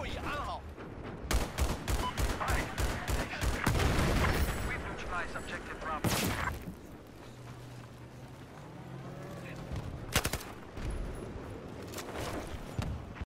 座椅安好。We've neutralized objective Bravo.